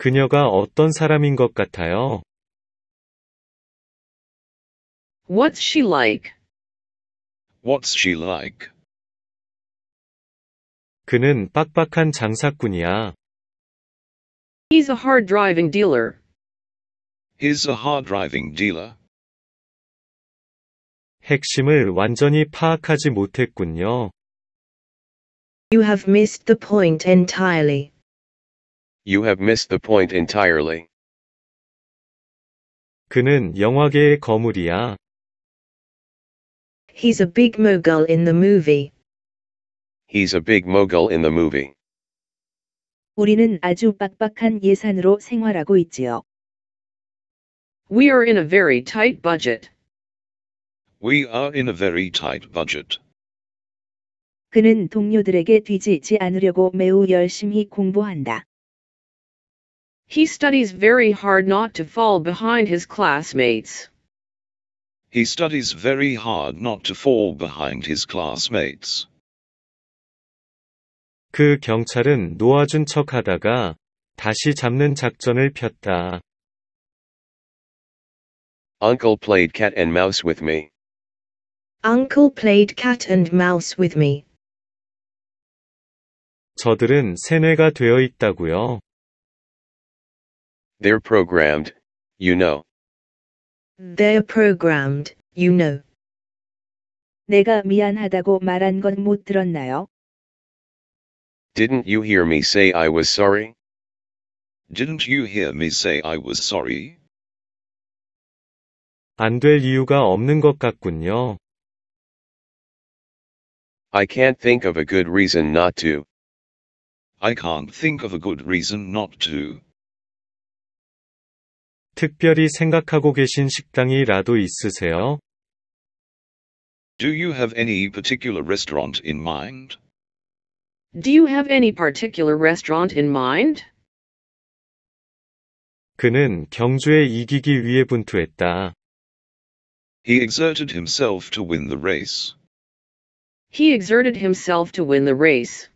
그녀가 어떤 사람인 것 같아요? What's she like? What's she like? 그는 빡빡한 장사꾼이야. He's a hard driving dealer. He's a hard driving dealer. 핵심을 완전히 파악하지 못했군요. You have missed the point entirely. You have missed the point entirely. 그는 영화계의 거물이야. He's a big mogul in the movie. He's a big mogul in the movie. 우리는 아주 빡빡한 예산으로 생활하고 있지요. We are in a very tight budget. We are in a very tight budget. 그는 동료들에게 뒤지지 않으려고 매우 열심히 공부한다. He studies very hard not to fall behind his classmates. He studies very hard not to fall behind his classmates. 그 경찰은 놓아준 척 하다가 다시 잡는 작전을 폈다. Uncle played cat and mouse with me. Uncle played cat and mouse with me. 저들은 세뇌가 되어 있다고요. They're programmed, you know. They're programmed, you know. 내가 미안하다고 말한 건 못 들었나요? Didn't you hear me say I was sorry? Didn't you hear me say I was sorry? 안 될 이유가 없는 것 같군요. I can't think of a good reason not to. I can't think of a good reason not to. 특별히 생각하고 계신 식당이라도 있으세요? Do you have any particular restaurant in mind? Do you have any particular restaurant in mind? 그는 경주에 이기기 위해 분투했다. He exerted himself to win the race. He exerted himself to win the race.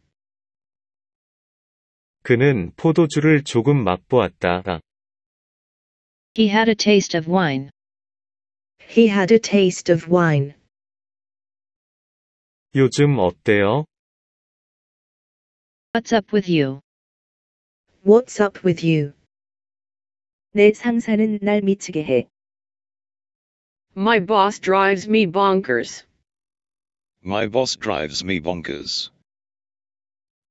그는 포도주를 조금 맛보았다. He had a taste of wine. He had a taste of wine. 요즘 어때요? What's up with you? What's up with you? 내 상사는 날 미치게 해. My boss drives me bonkers. My boss drives me bonkers.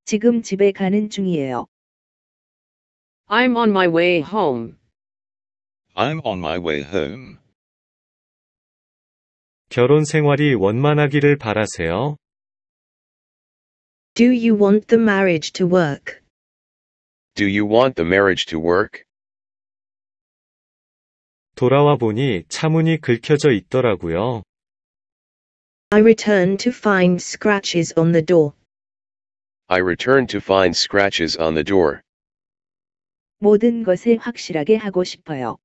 지금 집에 가는 중이에요. I'm on my way home. I'm on my way home. 결혼 생활이 원만하기를 바라세요. Do you want the marriage to work? Do you want the marriage to work? 돌아와 보니 차문이 긁혀져 있더라고요. I returned to find scratches on the door. I returned to find scratches on the door. 모든 것을 확실하게 하고 싶어요.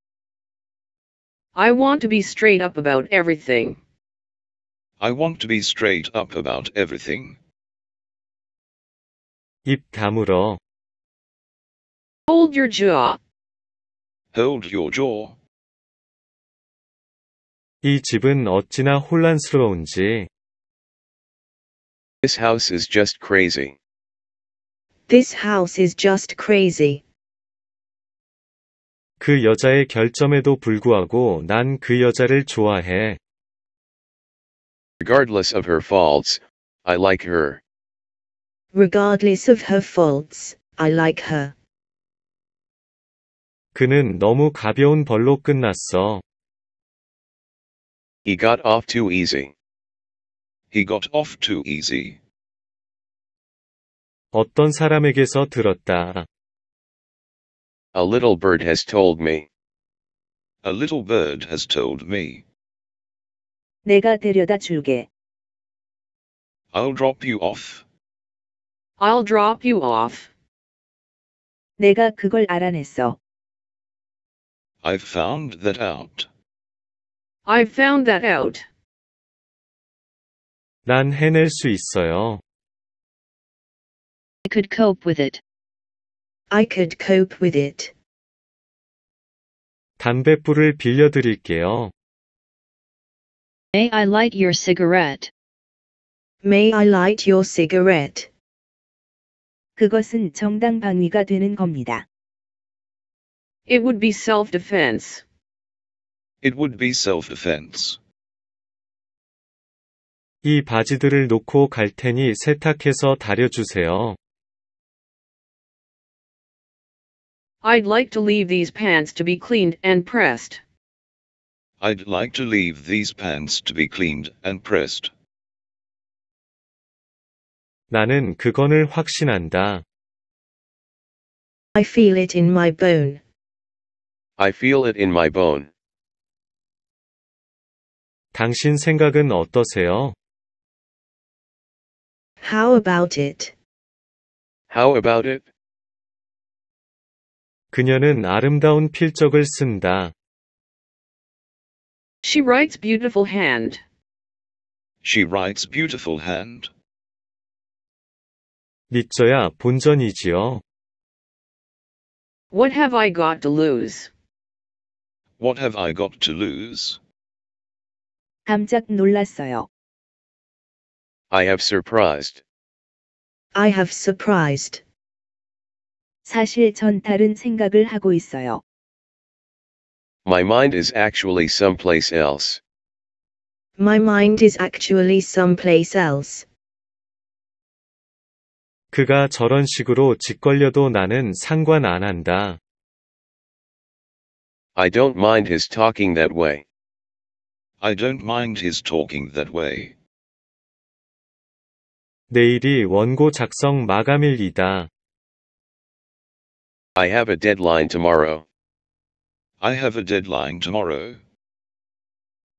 I want to be straight up about everything. I want to be straight up about everything. 입 다물어. Hold your jaw. Hold your jaw. 이 집은 어찌나 혼란스러운지. This house is just crazy. This house is just crazy. 그 여자의 결점에도 불구하고 난 그 여자를 좋아해. Regardless of her faults, I like her. Regardless of her faults, I like her. 그는 너무 가벼운 벌로 끝났어. He got off too easy. He got off too easy. 어떤 사람에게서 들었다. A little bird has told me. A little bird has told me. 내가 데려다 줄게. I'll drop you off. I'll drop you off. 내가 그걸 알아냈어. I've found that out. I've found that out. 난 해낼 수 있어요. I could cope with it. I could cope with it. 담뱃불을 빌려드릴게요. May I light your cigarette? May I light your cigarette? 그것은 정당 방위가 되는 겁니다. It would be self-defense. It would be self-defense. 이 바지들을 놓고 갈 테니 세탁해서 다려주세요. I'd like to leave these pants to be cleaned and pressed. I'd like to leave these pants to be cleaned and pressed. 나는 그건을 확신한다. I feel it in my bone. I feel it in my bone. 당신 생각은 어떠세요? How about it? How about it? 그녀는 아름다운 필적을 쓴다. She writes beautiful hand. She writes beautiful hand. 믿져야 본전이지요. What have I got to lose? What have I got to lose? 깜짝 놀랐어요. I have surprised. I have surprised. 사실 전 다른 생각을 하고 있어요. My mind is actually someplace else. My mind is actually someplace else. 그가 저런 식으로 짓걸려도 나는 상관 안 한다. I don't mind his talking that way. I don't mind his talking that way. 내일이 원고 작성 마감일이다. I have a deadline tomorrow. I have a deadline tomorrow.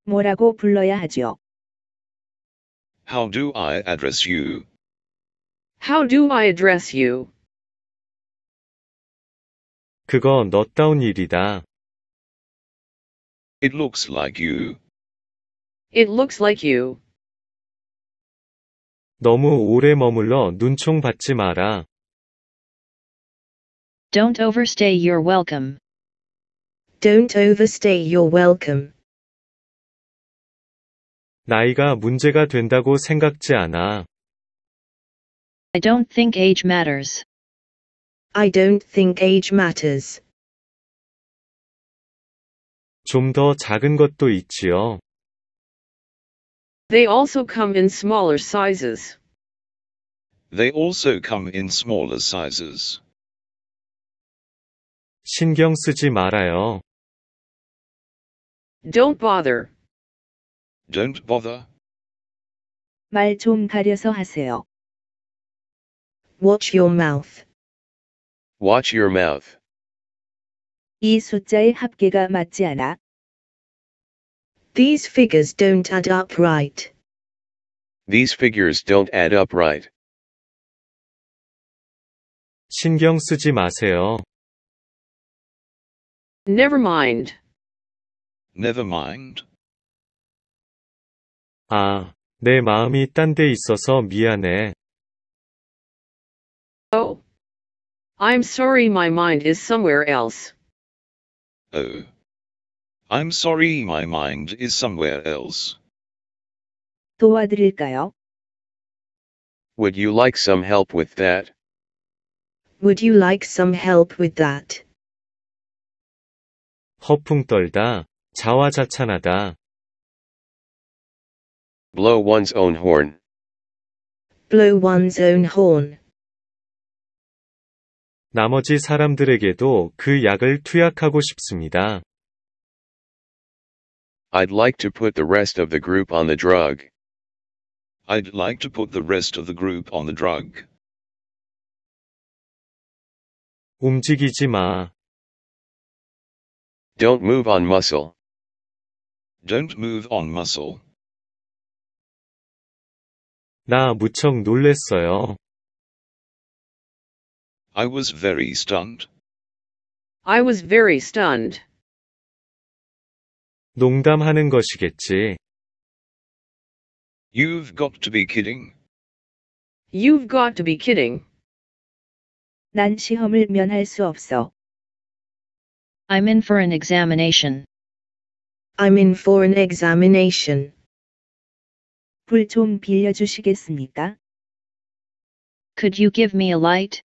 뭐라고 불러야 하죠? How do I address you? How do I address you? 그거 너다운 일이다. It looks like you. It looks like you. 너무 오래 머물러 눈총 받지 마라. Don't overstay your welcome. Don't overstay your welcome. 나이가 문제가 된다고 생각지 않아. I don't think age matters. I don't think age matters. 좀 더 작은 것도 있지요. They also come in smaller sizes. They also come in smaller sizes. 신경 쓰지 말아요. Don't bother. Don't bother. 말 좀 가려서 하세요. Watch your mouth. Watch your mouth. 이 숫자의 합계가 맞지 않아. These figures don't add up right. These figures don't add up right. 신경 쓰지 마세요. Never mind. Never mind. 아, 내 마음이 딴 데 있어서 미안해. Oh. I'm sorry my mind is somewhere else. Oh. I'm sorry my mind is somewhere else. 도와드릴까요? Would you like some help with that? Would you like some help with that? 허풍 떨다. 자화자찬하다. Blow one's own horn. Blow one's own horn. 나머지 사람들에게도 그 약을 투약하고 싶습니다. I'd like to put the rest of the group on the drug. I'd like to put the rest of the group on the drug. 움직이지 마. Don't move on muscle. Don't move on muscle. 나 무척 놀랬어요. I was very stunned. I was very stunned. 농담하는 것이겠지. You've got to be kidding. You've got to be kidding. 난 시험을 면할 수 없어. I'm in for an examination. I'm in for an examination. 불 좀 빌려주시겠습니까? Could you give me a light?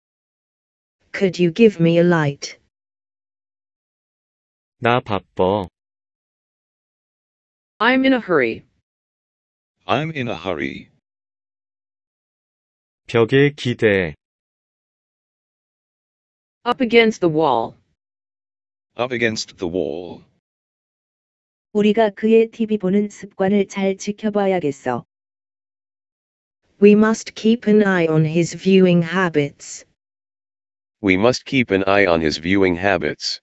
Could you give me a light? 나 바빠. I'm in a hurry. I'm in a hurry. 벽에 기대. Up against the wall. Up against the wall. 우리가 그의 TV 보는 습관을 잘 지켜봐야겠어. We must keep an eye on his viewing habits. We must keep an eye on his viewing habits.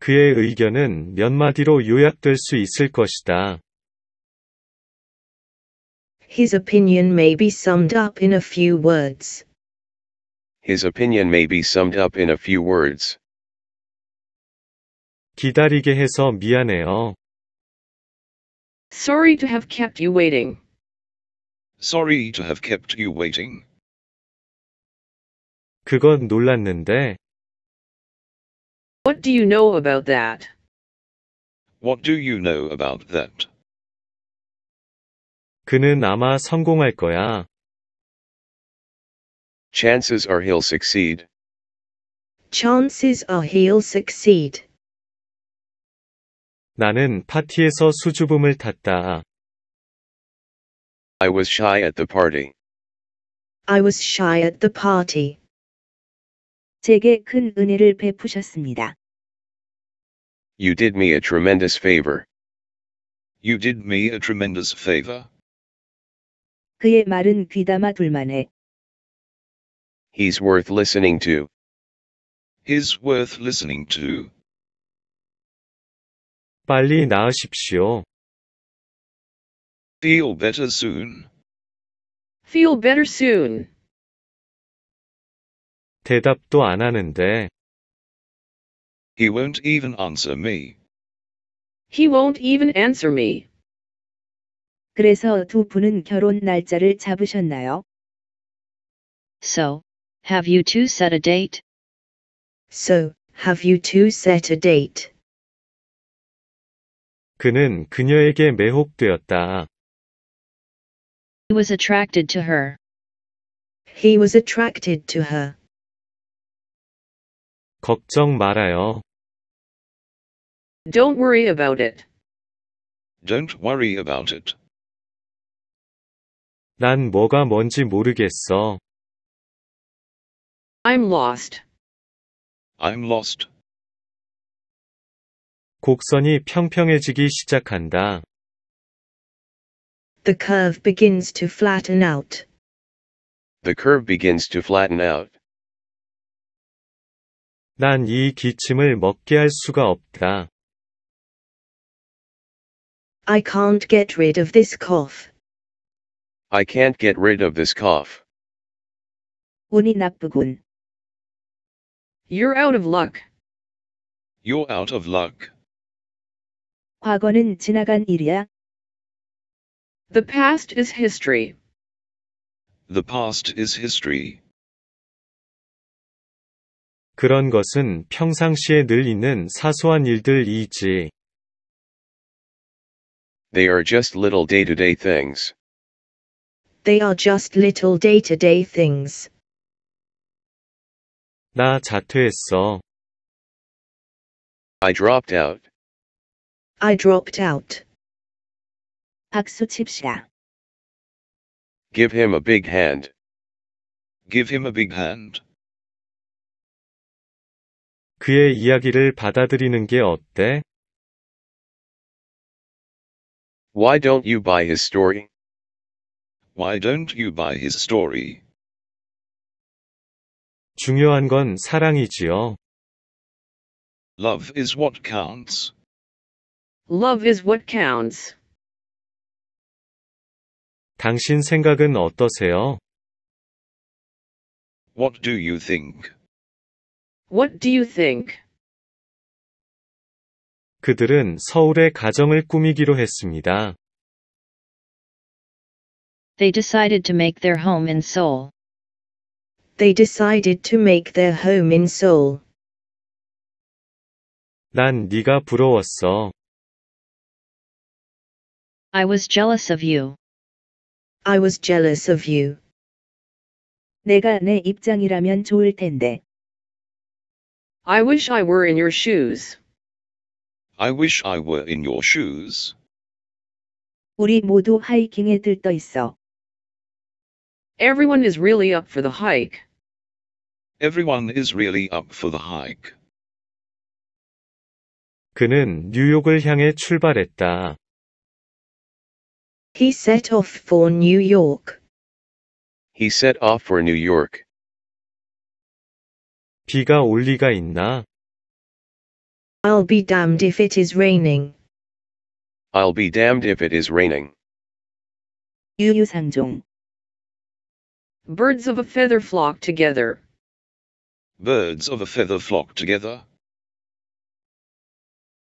그의 의견은 몇 마디로 요약될 수 있을 것이다. His opinion may be summed up in a few words. His opinion may be summed up in a few words. 기다리게 해서 미안해요. Sorry to have kept you waiting. Sorry to have kept you waiting. 그건 놀랐는데. What do you know about that? What do you know about that? 그는 아마 성공할 거야. Chances are he'll succeed. Chances are he'll succeed. 나는 파티에서 수줍음을 탔다. I was shy at the party. I was shy at the party. 제게 큰 은혜를 베푸셨습니다. You did me a tremendous favor. You did me a tremendous favor. 그의 말은 귀담아 둘만해. He's worth listening to. Is worth listening to. 빨리 나으십시오. Feel better soon. Feel better soon. 대답도 안 하는데. He won't even answer me. He won't even answer me. 그래서 두 분은 결혼 날짜를 잡으셨나요? So, have you two set a date? So, have you two set a date? 그는 그녀에게 매혹되었다. He was attracted to her. He was attracted to her. 걱정 말아요. Don't worry about it. Don't worry about it. 난 뭐가 뭔지 모르겠어. I'm lost. I'm lost. 곡선이 평평해지기 시작한다. The curve begins to flatten out. The curve begins to flatten out. 난 이 기침을 먹게 할 수가 없다. I can't get rid of this cough. I can't get rid of this cough. 운이 나쁘군. You're out of luck. You're out of luck. 과거는 지나간 일이야. The past is history. The past is history. 그런 것은 평상시에 늘 있는 사소한 일들이지. They are just little day to day things. They are just little day to day things. 나 자퇴했어. I dropped out. I dropped out. 박수 칩시다. Give him a big hand. Give him a big hand. 그의 이야기를 받아들이는 게 어때? Why don't you buy his story? Why don't you buy his story? 중요한 건 사랑이지요. Love is what counts. Love is what counts. 당신 생각은 어떠세요? What do you think? What do you think? 그들은 서울의 가정을 꾸미기로 했습니다. They decided to make their home in Seoul. they decided to make their home in Seoul. 난 네가 부러웠어. I was jealous of you. I was jealous of you. 내가 내 입장이라면 좋을 텐데. I wish I were in your shoes. I wish I were in your shoes. 우리 모두 하이킹에 들떠 있어. Everyone is really up for the hike. Everyone is really up for the hike. 그는 뉴욕을 향해 출발했다. He set off for New York. He set off for New York. 비가 올 리가 있나? I'll be damned if it is raining. I'll be damned if it is raining. 유유상종. Birds of a feather flock together. Birds of a feather flock together.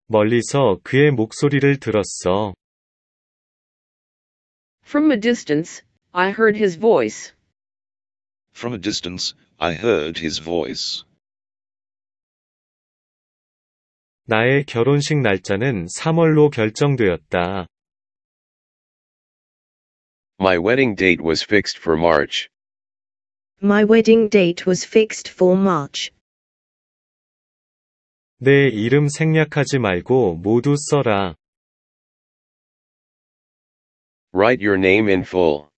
멀리서 그의 목소리를 들었어. From a distance, I heard his voice. From a distance, I heard his voice. 나의 결혼식 날짜는 3월로 결정되었다. My wedding date was fixed for March. My wedding date was fixed for March. 내 이름 생략하지 말고 모두 써라. Write your name in full.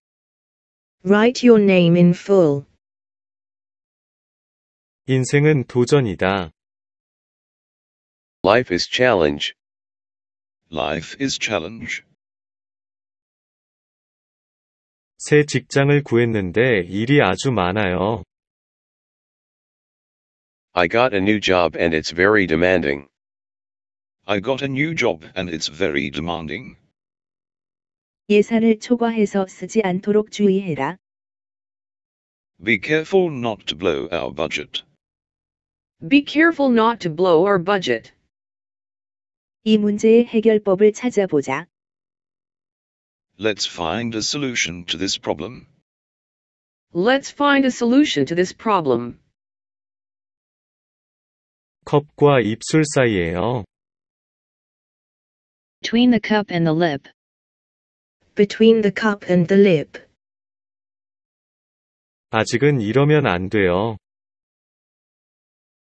Write your name in full. 인생은 도전이다. Life is challenge. Life is challenge. 새 직장을 구했는데 일이 아주 많아요. I got a new job and it's very demanding. I got a new job and it's very demanding. 예산을 초과해서 쓰지 않도록 주의해라. Be careful not to blow our budget. Be careful not to blow our budget. 이 문제의 해결법을 찾아보자. Let's find a solution to this problem. Let's find a solution to this problem. 컵과 입술 사이에요. Between the cup and the lip. Between the cup and the lip. 아직은 이러면 안 돼요.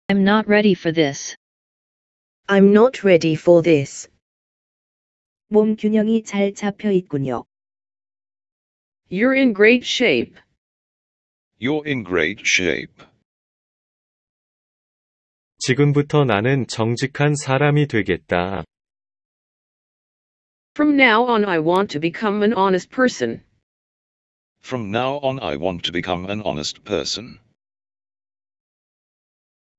I'm not ready for this. I'm not ready for this. 몸 균형이 잘 잡혀 있군요. You're in great shape. You're in great shape. 지금부터 나는 정직한 사람이 되겠다. From now on, I want to become an honest person. From now on, I want to become an honest person.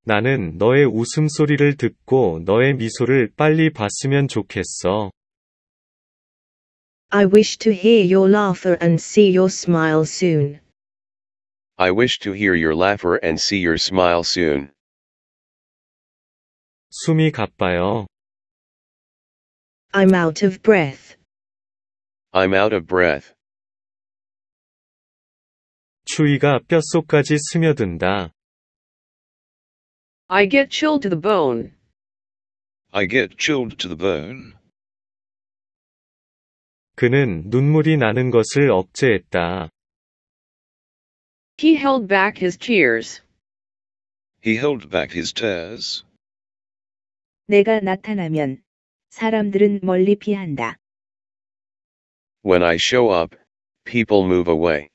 나는 너의 웃음소리를 듣고 너의 미소를 빨리 봤으면 좋겠어. I wish to hear your laughter and see your smile soon. I wish to hear your laughter and see your smile soon. 숨이 가빠요. I'm out of breath. I'm out of breath. 추위가 뼛속까지 스며든다. I get chilled to the bone. I get chilled to the bone. 그는 눈물이 나는 것을 억제했다. He held back his tears. He held back his tears. 내가 나타나면 사람들은 멀리 피한다. When I show up, people move away.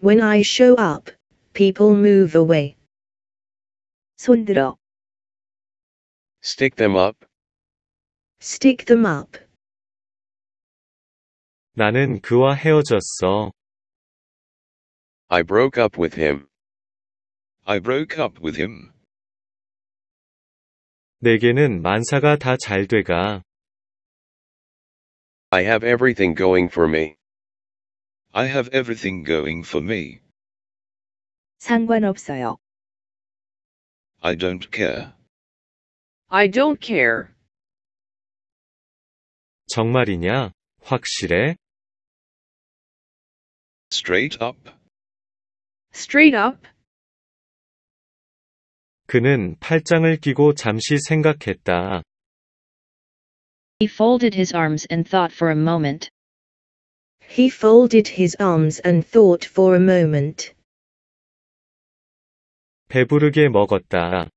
When I show up, people move away. 손들어. Stick them up. Stick them up. 나는 그와 헤어졌어. I broke up with him. I broke up with him. 내게는 만사가 다 잘 돼가. I have everything going for me. I have everything going for me. 상관없어요. I don't care. I don't care. 정말이냐? 확실해? Straight up. Straight up? 그는 팔짱을 끼고 잠시 생각했다. He folded his arms and thought for a moment. He folded his arms and thought for a moment. 배부르게 먹었다.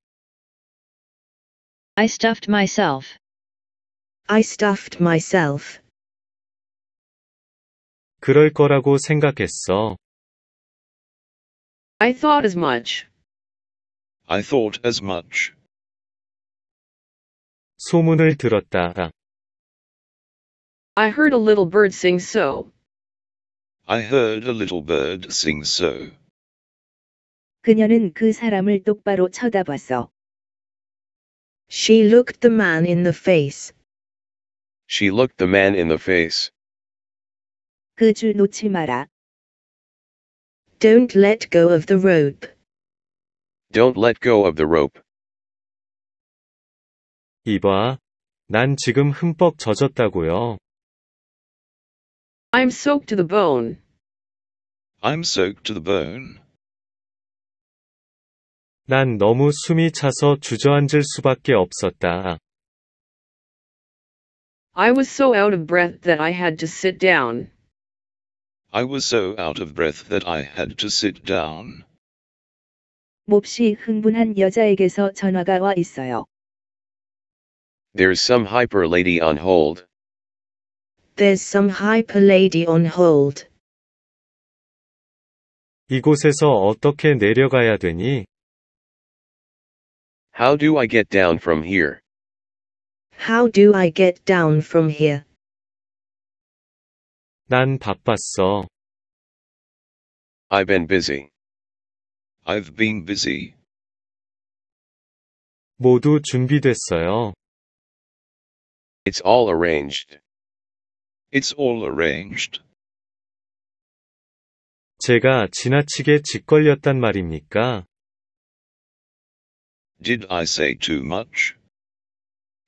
I stuffed myself. I stuffed myself. 그럴 거라고 생각했어. I thought as much. I thought as much. 소문을 들었다. I heard a little bird sing so. I heard a little bird sing so. 그녀는 그 사람을 똑바로 쳐다봤어. She looked the man in the face. She looked the man in the face. 그 줄 놓지 마라. Don't let go of the rope. Don't let go of the rope. 이봐. 난 지금 흠뻑 젖었다고요. I'm soaked to the bone. I'm soaked to the bone. 난 너무 숨이 차서 주저앉을 수밖에 없었다. I was so out of breath that I had to sit down. I was so out of breath that I had to sit down. 몹시 흥분한 여자에게서 전화가 와 있어요. There's some hyper lady on hold. There's some hyper lady on hold. 이곳에서 어떻게 내려가야 되니? How do I get down from here? How do I get down from here? 난 바빴어. I've been busy. I've been busy. 모두 준비됐어요. It's all arranged. It's all arranged. 제가 지나치게 짓걸렸단 말입니까? Did I say too much?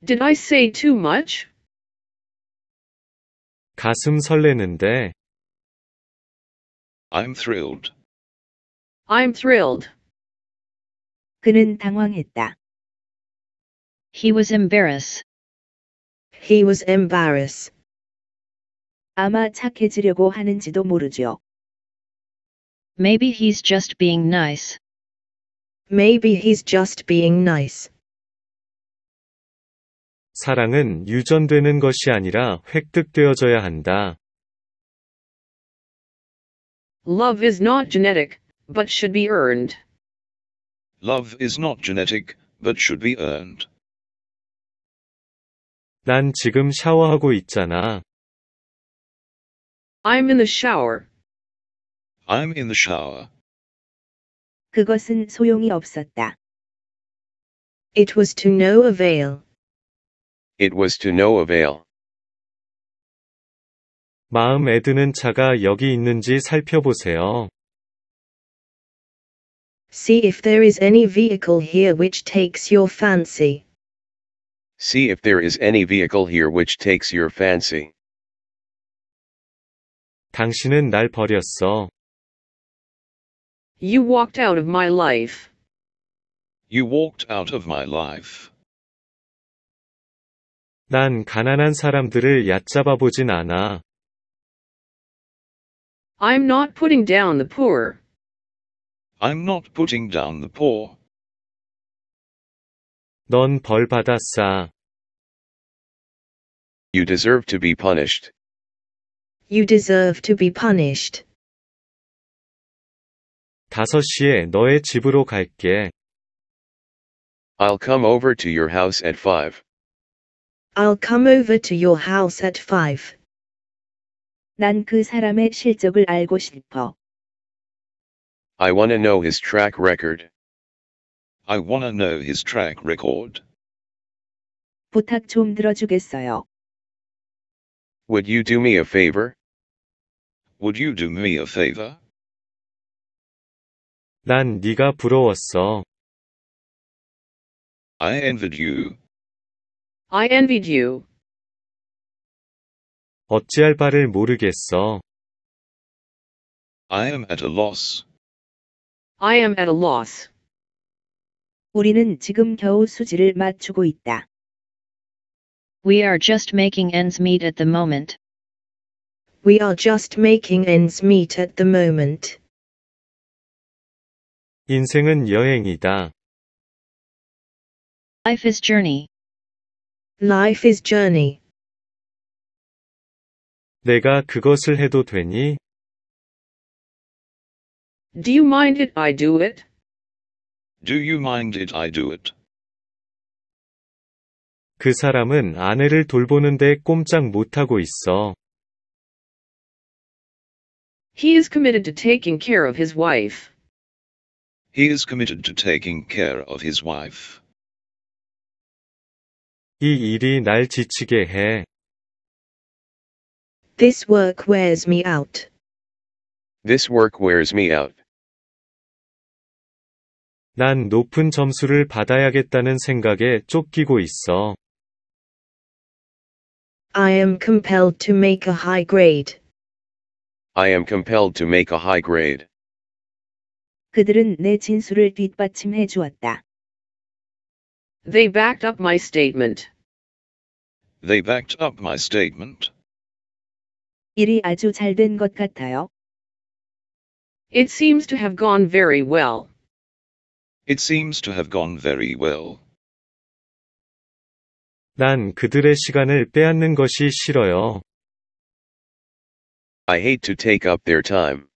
Did I say too much? 가슴 설레는데, I'm thrilled. I'm thrilled. 그는 당황했다. He was embarrassed. He was embarrassed. 아마 착해지려고 하는지도 모르죠. Maybe he's just being nice. Maybe he's just being nice. 사랑은 유전되는 것이 아니라 획득되어져야 한다. Love is not genetic, but should be earned. Love is not genetic, but should be earned. 난 지금 샤워하고 있잖아. I'm in the shower. I'm in the shower. 그것은 소용이 없었다. It was to no avail. It was to no avail. 마음 애드는 차가 여기 있는지 살펴보세요. See if there is any vehicle here which takes your fancy. See if there is any vehicle here which takes your fancy. 당신은 날 버렸어. You walked out of my life. You walked out of my life. 난 가난한 사람들을 얕잡아 보진 않아. I'm not putting down the poor. I'm not putting down the poor. 넌 벌 받았어. You deserve to be punished. You deserve to be punished. 5시에 너의 집으로 갈게. I'll come over to your house at 5. I'll come over to your house at 5. 난 그 사람의 실적을 알고 싶어. I wanna know his track record. I wanna know his track record. 부탁 좀 들어주겠어요. Would you do me a favor? Would you do me a favor? 난 네가 부러웠어. I envied you. I envied you. 어찌할 바를 모르겠어. I am at a loss. I am at a loss. 우리는 지금 겨우 수지를 맞추고 있다. We are just making ends meet at the moment. We are just making ends meet at the moment. 인생은 여행이다. Life is journey. Life is journey. 내가 그것을 해도 되니? Do you mind it I do it? Do you mind it I do it? 그 사람은 아내를 돌보는데 꼼짝 못하고 있어. He is committed to taking care of his wife. He is committed to taking care of his wife. 이 일이 날 지치게 해. This work wears me out. This work wears me out. 난 높은 점수를 받아야겠다는 생각에 쫓기고 있어. I am compelled to make a high grade. I am compelled to make a high grade. 그들은 내 진술을 뒷받침해 주었다. They backed up my statement. They backed up my statement. 일이 아주 잘 된 것 같아요. It seems to have gone very well. It seems to have gone very well. 난 그들의 시간을 빼앗는 것이 싫어요. I hate to take up their time.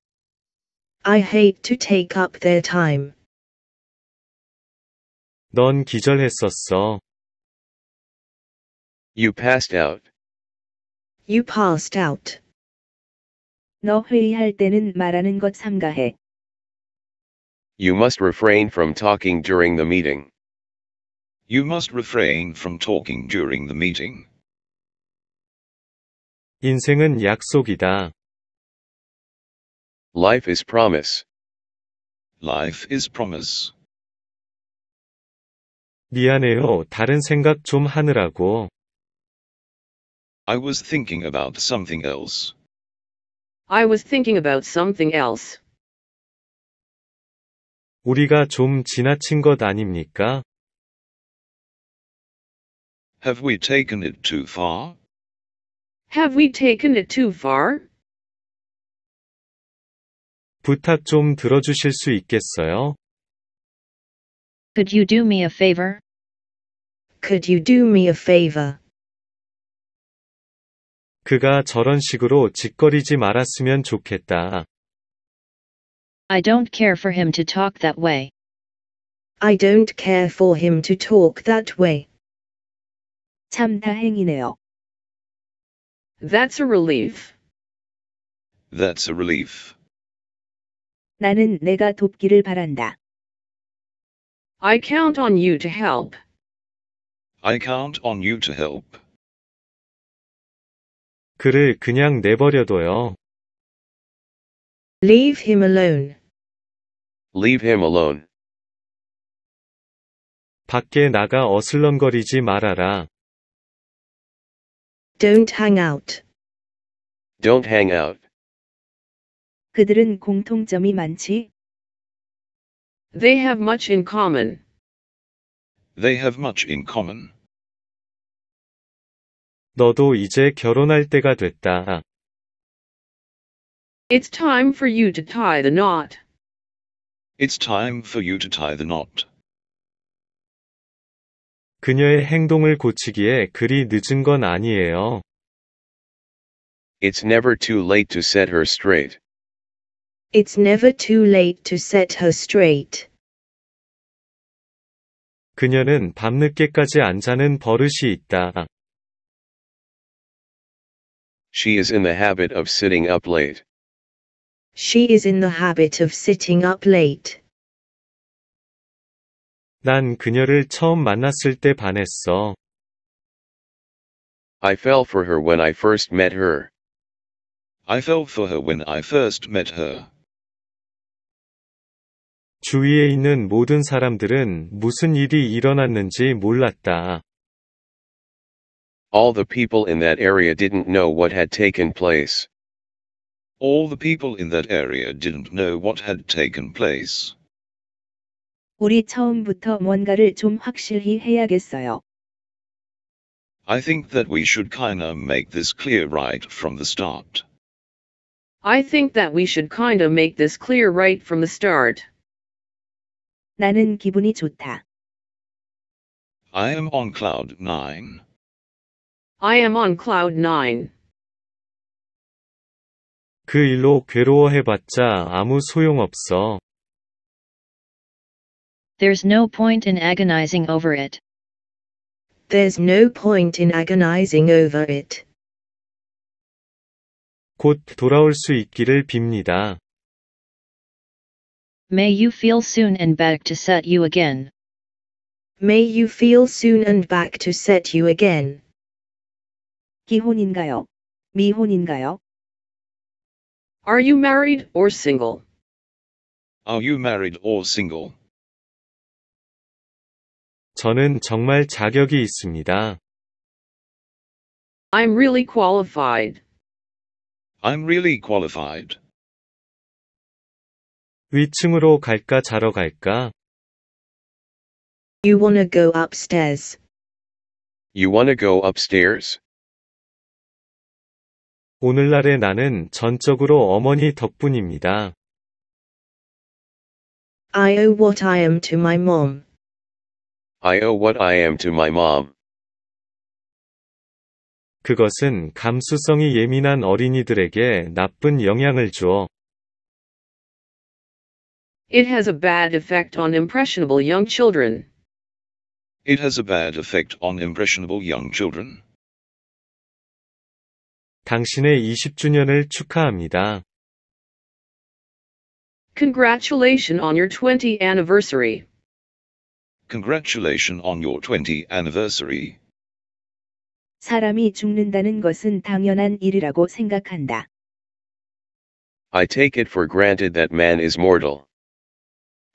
I hate to take up their time. 넌 기절했었어. You passed out. You passed out. 너 회의할 때는 말하는 것 삼가해. You must refrain from talking during the meeting. You must refrain from talking during the meeting. 인생은 약속이다. Life is promise. Life is promise. 미안해요. 다른 생각 좀 하느라고. I was thinking about something else. I was thinking about something else. 우리가 좀 지나친 것 아닙니까? Have we taken it too far? Have we taken it too far? 부탁 좀 들어주실 수 있겠어요? Could you do me a favor? Could you do me a favor? 그가 저런 식으로 짓거리지 말았으면 좋겠다. I don't care for him to talk that way. I don't care for him to talk that way. 참 다행이네요. That's a relief. That's a relief. 나는 내가 돕기를 바란다. I count on you to help. I count on you to help. 그를 그냥 내버려둬요. Leave him alone. Leave him alone. 밖에 나가 어슬렁거리지 말아라. Don't hang out. Don't hang out. 그들은 공통점이 많지? They have much in common. They have much in common. 너도 이제 결혼할 때가 됐다. It's time for you to tie the knot. It's time for you to tie the knot. 그녀의 행동을 고치기에 그리 늦은 건 아니에요. It's never too late to set her straight. It's never too late to set her straight. 그녀는 밤늦게까지 안 자는 버릇이 있다. She is in the habit of sitting up late. She is in the habit of sitting up late. 난 그녀를 처음 만났을 때 반했어. I fell for her when I first met her. I fell for her when I first met her. 주위에 있는 모든 사람들은 무슨 일이 일어났는지 몰랐다. All the people in that area didn't know what had taken place. All the people in that area didn't know what had taken place. 우리 처음부터 뭔가를 좀 확실히 해야겠어요. I think that we should kinda make this clear right from the start. I think that we should kinda make this clear right from the start. 나는 기분이 좋다. I am on cloud nine. I am on cloud nine. 그 일로 괴로워해봤자 아무 소용없어. There's no point in agonizing over it. There's no point in agonizing over it. 곧 돌아올 수 있기를 빕니다. May you feel soon and back to set you again. May you feel soon and back to set you again. 기혼인가요? 미혼인가요? Are you married or single? Are you married or single? 저는 정말 자격이 있습니다. I'm really qualified. I'm really qualified. 위층으로 갈까 자러 갈까? You wanna go upstairs? You wanna go upstairs? 오늘날의 나는 전적으로 어머니 덕분입니다. I owe what I am to my mom. I owe what I am to my mom. 그것은 감수성이 예민한 어린이들에게 나쁜 영향을 주어 It has a bad effect on impressionable young children. It has a bad effect on impressionable young children. 당신의 20주년을 축하합니다. Congratulations on your 20th anniversary. Congratulations on your 20th anniversary. 사람이 죽는다는 것은 당연한 일이라고 생각한다. I take it for granted that man is mortal.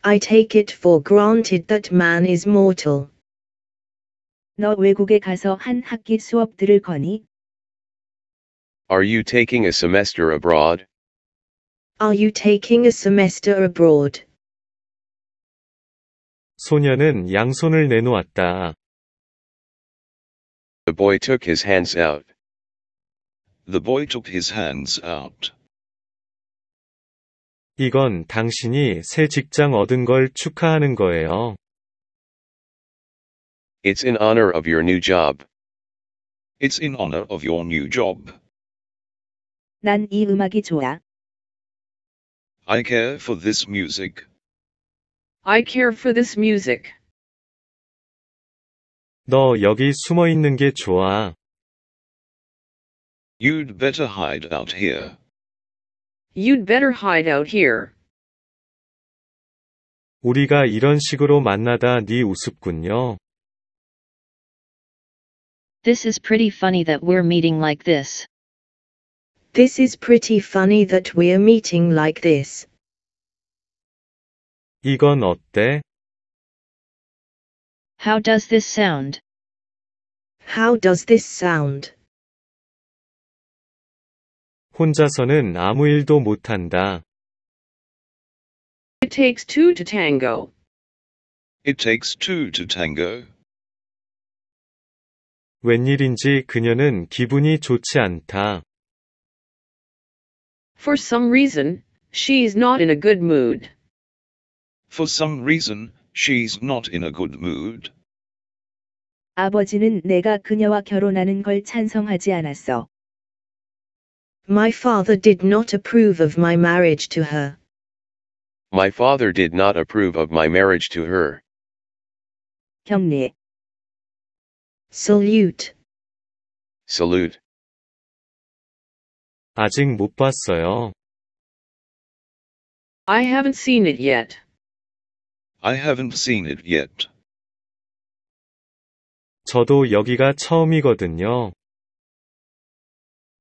I take it for granted that man is mortal. 너 외국에 가서 한 학기 수업 들을 거니? Are you taking a semester abroad? Are you taking a semester abroad? 소녀는 양손을 내놓았다. The boy took his hands out. The boy took his hands out. 이건 당신이 새 직장 얻은 걸 축하하는 거예요. It's in honor of your new job. It's in honor of your new job. 난 이 음악이 좋아. I care for this music. I care for this music. 너 여기 숨어 있는 게 좋아. You'd better hide out here. You'd better hide out here. 우리가 이런 식으로 만나다 니 우습군요. This is pretty funny that we're meeting like this. This is pretty funny that we're meeting like this. 이건 어때? How does this sound? How does this sound? 혼자서는 아무 일도 못한다. It takes two to tango. It takes two to tango. 웬일인지 그녀는 기분이 좋지 않다. For some reason, she's not in a good mood. For some reason, she's not in a good mood. 아버지는 내가 그녀와 결혼하는 걸 찬성하지 않았어. My father did not approve of my marriage to her. My father did not approve of my marriage to her. 격리. Salute. Salute. 아직 못 봤어요. I haven't seen it yet. I haven't seen it yet. 저도 여기가 처음이거든요.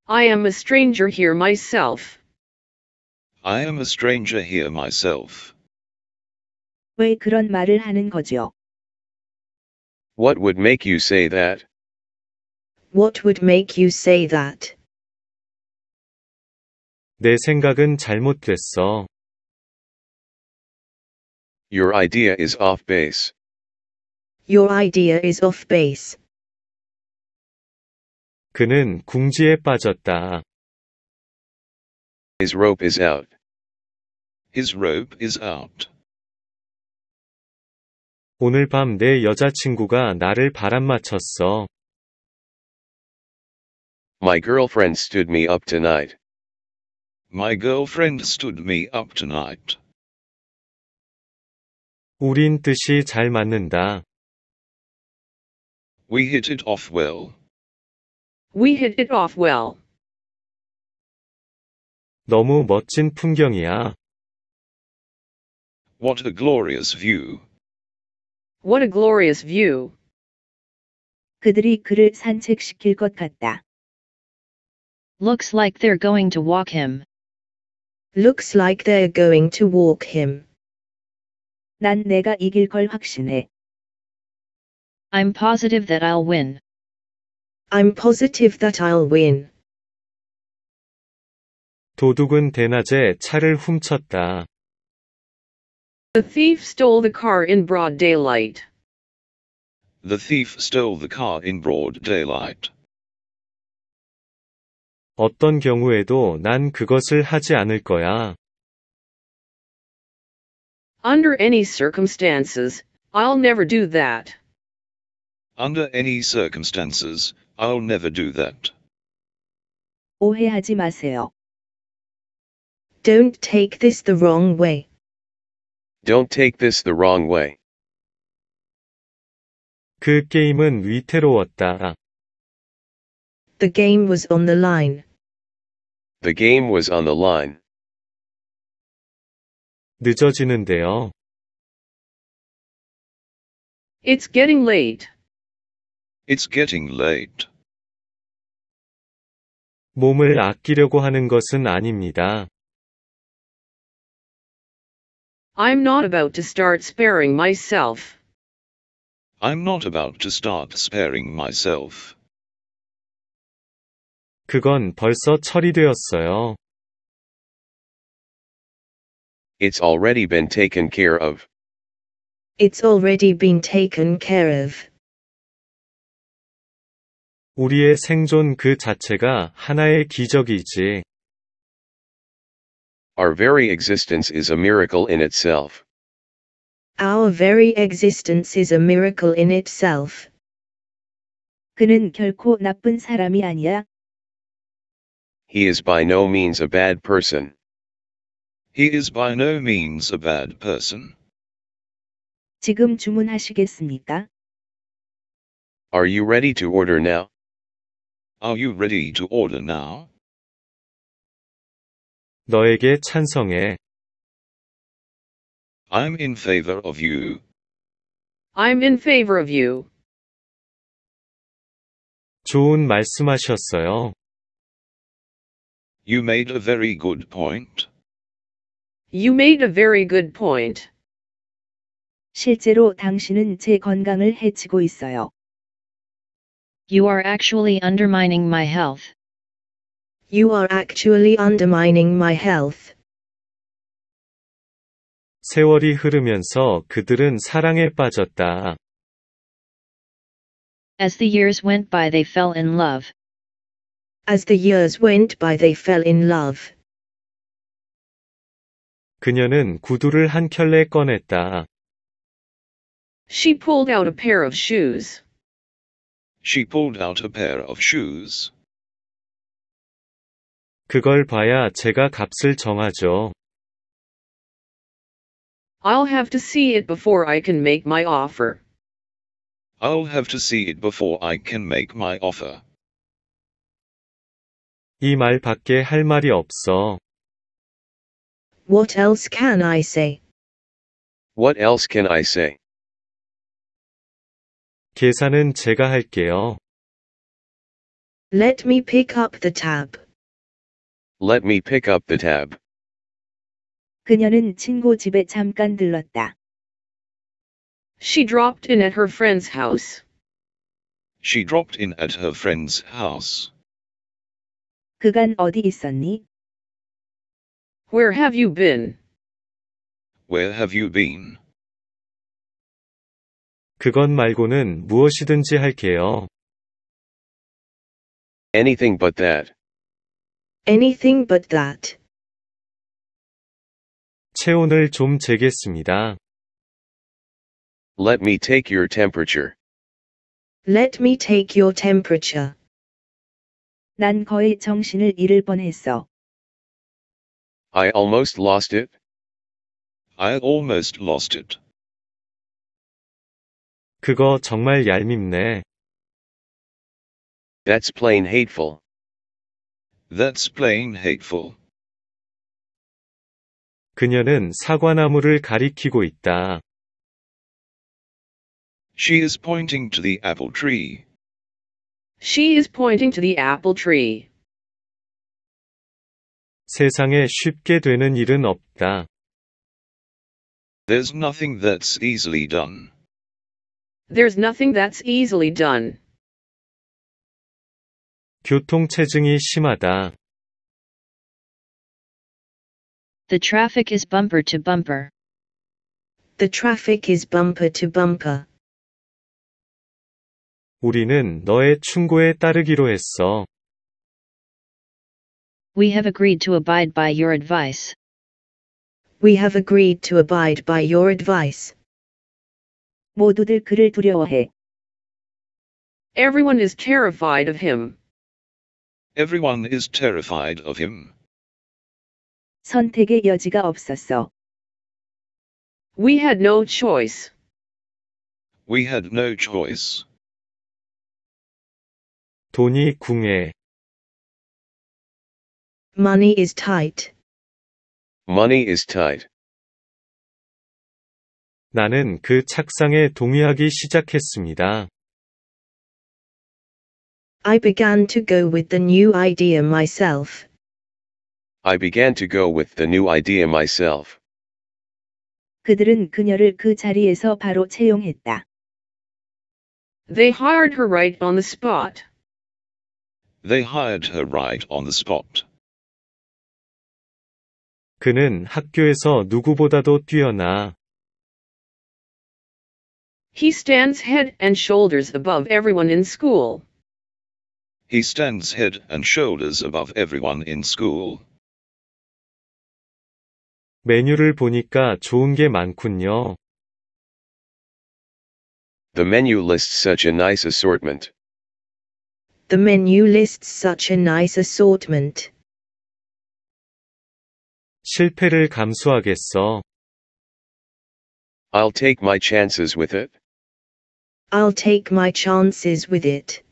I am a stranger here myself. I am a stranger here myself. 왜 그런 말을 하는 거죠? What would make you say that? What would make you say that? 내 생각은 잘못됐어. Your idea is off base. Your idea is off base. 그는 궁지에 빠졌다. His rope is out. His rope is out. 오늘 밤 내 여자친구가 나를 바람맞췄어. My girlfriend stood me up tonight. My girlfriend stood me up tonight. 우린 뜻이 잘 맞는다. We hit it off well. We hit it off well. 너무 멋진 풍경이야. What a glorious view. What a glorious view. 그들이 그를 산책시킬 것 같다. Looks like they're going to walk him. Looks like they're going to walk him. 난 내가 이길 걸 확신해. I'm positive that I'll win. I'm positive that I'll win. 도둑은 대낮에 차를 훔쳤다. The thief stole the car in broad daylight. The thief stole the car in broad daylight. 어떤 경우에도 난 그것을 하지 않을 거야. Under any circumstances, I'll never do that. Under any circumstances, I'll never do that. 오해하지 마세요. Don't take this the wrong way. Don't take this the wrong way. 그 게임은 위태로웠다. The game was on the line. The game was on the line. 늦어지는데요. It's getting late. It's getting late. 몸을 아끼려고 하는 것은 아닙니다. I'm not about to start sparing myself. I'm not about to start sparing myself. 그건 벌써 처리되었어요. It's already been taken care of. It's already been taken care of. 우리의 생존 그 자체가 하나의 기적이지. Our very existence is a miracle in itself. Our very existence is a miracle in itself. 그는 결코 나쁜 사람이 아니야. He is by no means a bad person. He is by no means a bad person. 지금 주문하시겠습니까? Are you ready to order now? Are you ready to order now? 너에게 찬성해. I'm in favor of you. I'm in favor of you. 좋은 말씀하셨어요. You made a very good point. You made a very good point. 실제로 당신은 제 건강을 해치고 있어요. You are actually undermining my health. You are actually undermining my health. 세월이 흐르면서 그들은 사랑에 빠졌다. As the years went by, they fell in love. As the years went by, they fell in love. 그녀는 구두를 한 켤레 꺼냈다. She pulled out a pair of shoes. She pulled out a pair of shoes. 그걸 봐야 제가 값을 정하죠. I'll have to see it before I can make my offer. I'll have to see it before I can make my offer. 이 말 밖에 할 말이 없어. What else can I say? What else can I say? 계산은 제가 할게요. Let me pick up the tab. Let me pick up the tab. 그녀는 친구 집에 잠깐 들렀다. She dropped in at her friend's house. She dropped in at her friend's house. 그간 어디 있었니? Where have you been? Where have you been? 그것 말고는 무엇이든지 할게요. Anything but that. Anything but that. 체온을 좀 재겠습니다. Let me take your temperature. Let me take your temperature. 난 거의 정신을 잃을 뻔했어. I almost lost it. I almost lost it. 그거 정말 얄밉네. That's plain hateful. That's plain hateful. 그녀는 사과나무를 가리키고 있다. She is pointing to the apple tree. She is pointing to the apple tree. 세상에 쉽게 되는 일은 없다. There's nothing that's easily done. There's nothing that's easily done. 교통체증이 심하다. The traffic is bumper to bumper. The traffic is bumper to bumper. 우리는 너의 충고에 따르기로 했어. We have agreed to abide by your advice. We have agreed to abide by your advice. 모두들 그를 두려워해. Everyone is terrified of him. Everyone is terrified of him. 선택의 여지가 없었어. We had no choice. We had no choice. 돈이 궁해. Money is tight. Money is tight. 나는 그 착상에 동의하기 시작했습니다. I began to go with the new idea myself. I began to go with the new idea myself. 그들은 그녀를 그 자리에서 바로 채용했다. They hired her right on the spot. They hired her right on the spot. 그는 학교에서 누구보다도 뛰어나. He stands head and shoulders above everyone in school. He stands head and shoulders above everyone in school. 메뉴를 보니까 좋은 게 많군요. The menu lists such a nice assortment. The menu lists such a nice assortment. 실패를 감수하겠어. I'll take my chances with it. I'll take my chances with it.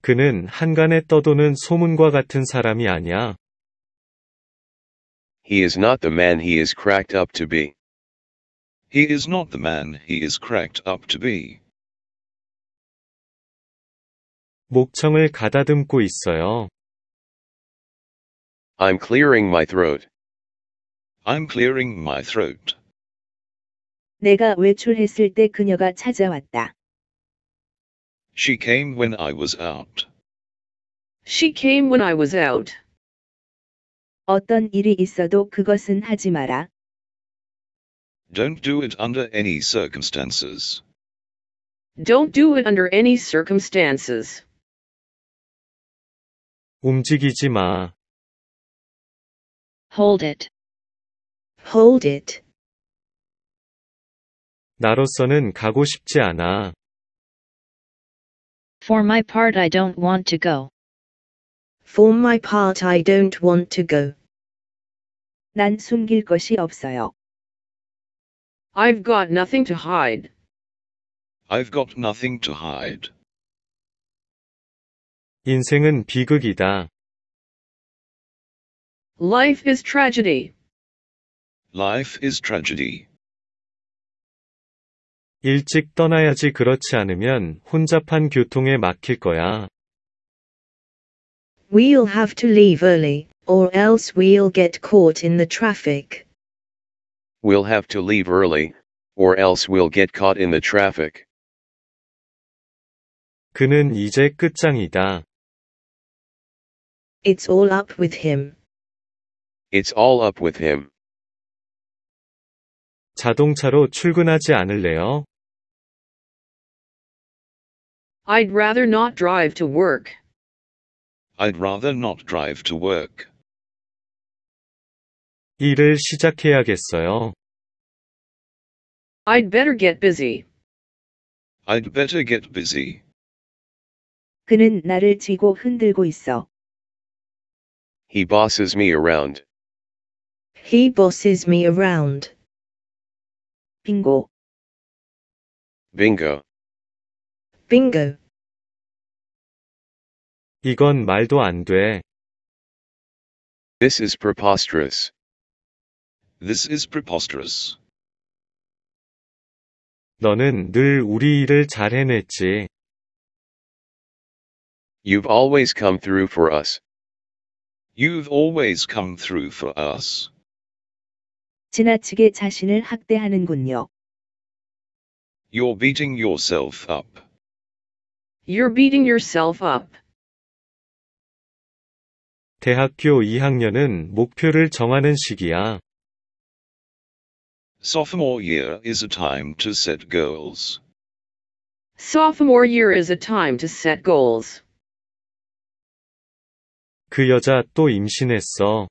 그는 한간에 떠도는 소문과 같은 사람이 아니야. He is not the man he is cracked up to be. He is not the man he is cracked up to be. 목청을 가다듬고 있어요. I'm clearing my throat. I'm clearing my throat. 내가 외출했을 때 그녀가 찾아왔다. She came when I was out. She came when I was out. 어떤 일이 있어도 그것은 하지 마라. Don't do it under any circumstances. Don't do it under any circumstances. 움직이지 마. Hold it. Hold it. 나로서는 가고 싶지 않아. For my part, I don't want to go. For my part, I don't want to go. 난 숨길 것이 없어요. I've got nothing to hide. I've got nothing to hide. 인생은 비극이다. Life is tragedy. Life is tragedy. 일찍 떠나야지 그렇지 않으면 혼잡한 교통에 막힐 거야. We'll have to leave early, or else we'll get caught in the traffic. We'll have to leave early, or else we'll get caught in the traffic. 그는 이제 끝장이다. It's all up with him. It's all up with him. 자동차로 출근하지 않을래요? I'd rather not drive to work. I'd rather not drive to work. 일을 시작해야겠어요. I'd better get busy. I'd better get busy. 그는 나를 쥐고 흔들고 있어. He bosses me around. He bosses me around. 빙고. Bingo. Bingo. 이건 말도 안 돼. This is preposterous. This is preposterous. 너는 늘 우리 일을 잘 해냈지. You've always come through for us. You've always come through for us. 지나치게 자신을 학대하는군요. You're beating yourself up. You're beating yourself up. 대학교 2학년은 목표를 정하는 시기야. Sophomore year is a time to set goals. Sophomore year is a time to set goals. 그 여자 또 임신했어.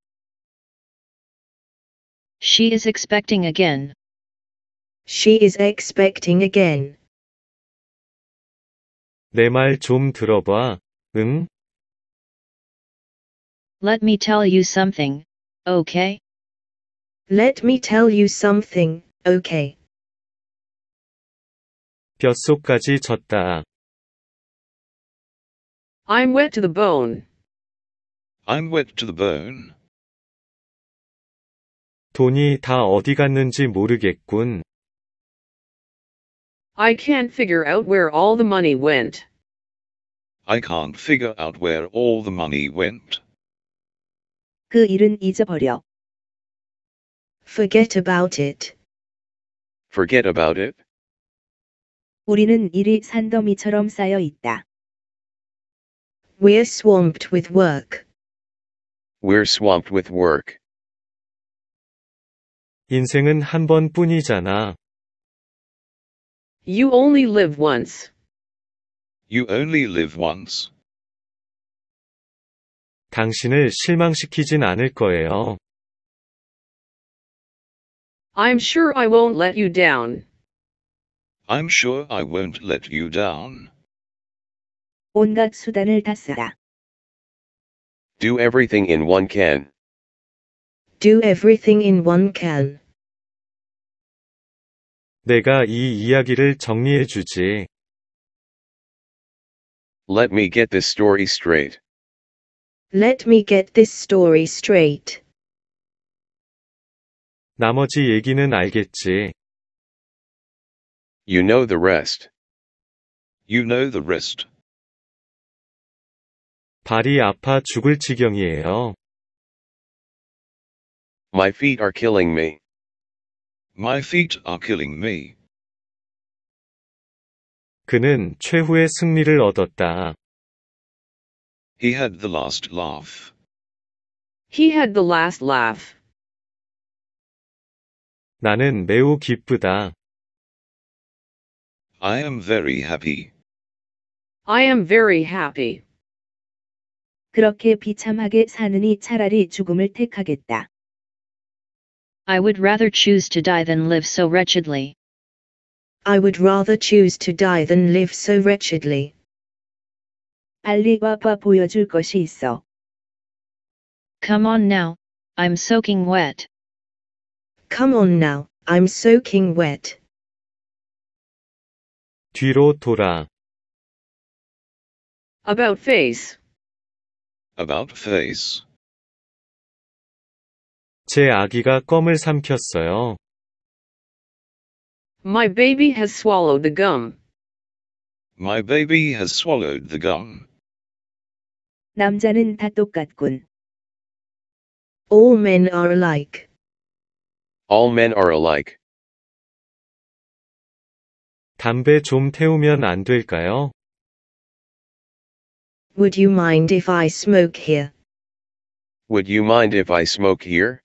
She is expecting again. She is expecting again. 내 말 좀 들어봐. 응? Let me tell you something, okay? Let me tell you something, okay? 뼛속까지 젖다. I'm wet to the bone. I'm wet to the bone. 돈이 다 어디 갔는지 모르겠군. I can't figure out where all the money went. I can't figure out where all the money went. 그 일은 잊어버려. Forget about it. Forget about it. 우리는 일이 산더미처럼 쌓여 있다. We're swamped with work. We're swamped with work. 인생은 한 번뿐이잖아. You only live once. You only live once. 당신을 실망시키진 않을 거예요. I'm sure I won't let you down. I'm sure I won't let you down. 온갖 수단을 다 쓰다. Do everything in one can. Do everything in one can. 내가 이 이야기를 정리해 주지. Let me get this story straight. Let me get this story straight. 나머지 얘기는 알겠지. You know the rest. You know the rest. 발이 아파 죽을 지경이에요. My feet are killing me. My feet are killing me. 그는 최후의 승리를 얻었다. He had the last laugh. He had the last laugh. 나는 매우 기쁘다. I am very happy. I am very happy. 그렇게 비참하게 사느니 차라리 죽음을 택하겠다. I would rather choose to die than live so wretchedly. I would rather choose to die than live so wretchedly. 빨리 와봐 보여줄 것이 있어. Come on now, I'm soaking wet. Come on now, I'm soaking wet. 뒤로 돌아. About face. About face. 제 아기가 껌을 삼켰어요. My baby has swallowed the gum. My baby has swallowed the gum. 남자는 다 똑같군. All men are alike. All men are alike. 담배 좀 태우면 안 될까요? Would you mind if I smoke here? Would you mind if I smoke here?